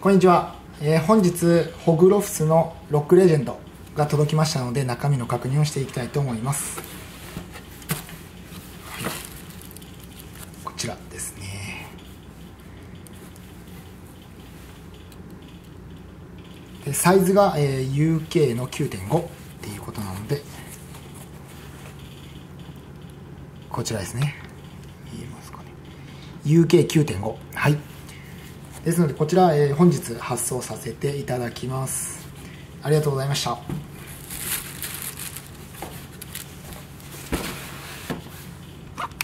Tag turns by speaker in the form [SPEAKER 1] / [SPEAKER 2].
[SPEAKER 1] こんにちは、えー本日ホグロフスのロックレジェンドが届きましたので中身の確認をしていきたいと思います、こちらですね。でサイズが、えー UK の9.5っていうことなのでこちらですね。見えますかね。UK9.5 はい。ですのでこちら、えー本日発送させていただきます。ありがとうございました。